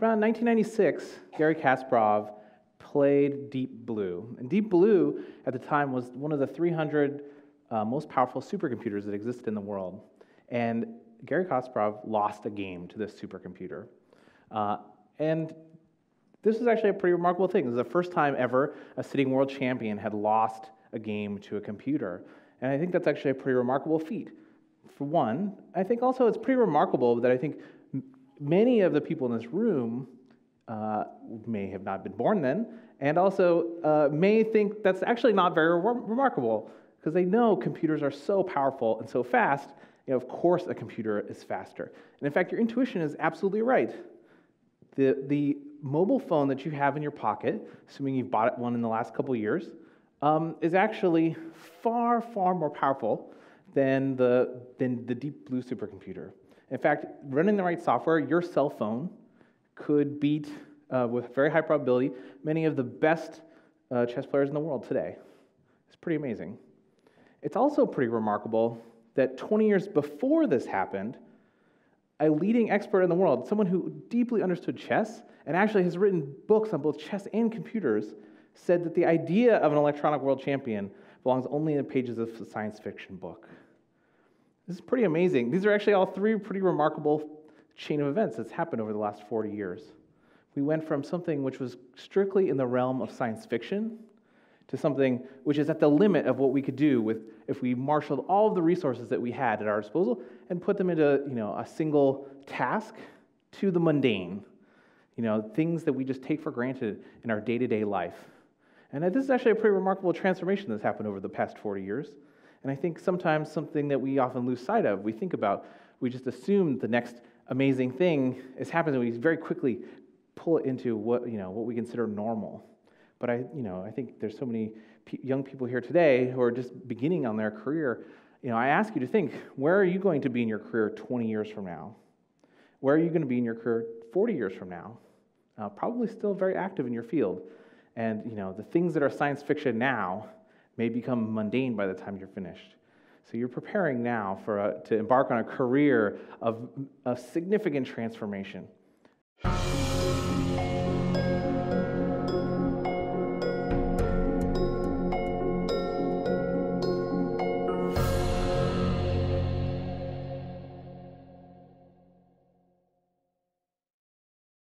Around 1996, Garry Kasparov played Deep Blue. And Deep Blue at the time was one of the 300 uh, most powerful supercomputers that existed in the world. And Garry Kasparov lost a game to this supercomputer. Uh, and this was actually a pretty remarkable thing. This was the first time ever a sitting world champion had lost a game to a computer. And I think that's actually a pretty remarkable feat. For one, I think also it's pretty remarkable that I think many of the people in this room uh, may have not been born then, and also uh, may think that's actually not very re- remarkable because they know computers are so powerful and so fast. You know, of course, a computer is faster. And in fact, your intuition is absolutely right. The, the mobile phone that you have in your pocket, assuming you've bought one in the last couple years, um, is actually far, far more powerful than the, than the Deep Blue supercomputer. In fact, running the right software, your cell phone could beat, uh, with very high probability, many of the best uh, chess players in the world today. It's pretty amazing. It's also pretty remarkable that 20 years before this happened, a leading expert in the world, someone who deeply understood chess and actually has written books on both chess and computers, said that the idea of an electronic world champion belongs only in the pages of a science fiction book. This is pretty amazing. These are actually all three pretty remarkable chain of events that's happened over the last 40 years. We went from something which was strictly in the realm of science fiction to something which is at the limit of what we could do with if we marshaled all of the resources that we had at our disposal and put them into you know, a single task to the mundane, you know, things that we just take for granted in our day-to-day life. And this is actually a pretty remarkable transformation that's happened over the past 40 years. And I think sometimes something that we often lose sight of, we think about, we just assume the next amazing thing is happening, and we very quickly pull it into what, you know, what we consider normal. But I, you know, I think there's so many young people here today who are just beginning on their career. You know, I ask you to think, where are you going to be in your career 20 years from now? Where are you going to be in your career 40 years from now? Uh, probably still very active in your field. And, you know, the things that are science fiction now may become mundane by the time you're finished. So you're preparing now for a, to embark on a career of, of significant transformation.